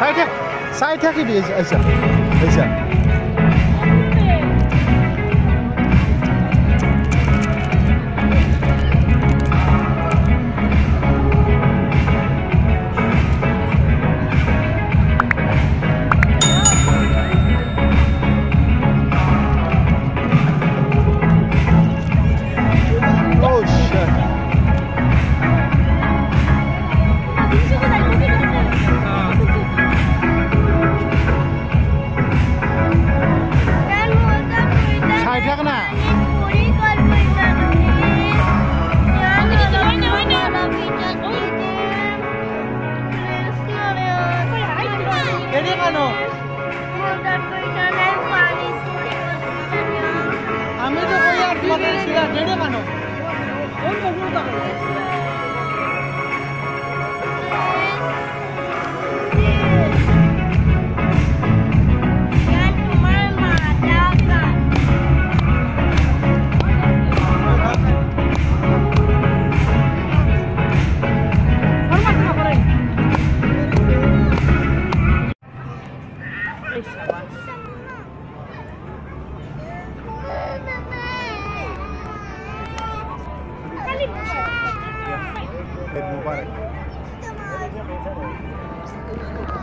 晒天，晒天可以，哎呀，哎呀。কেন? আমি তো কই আর তোমাদের শিলা কেন? 我们这里是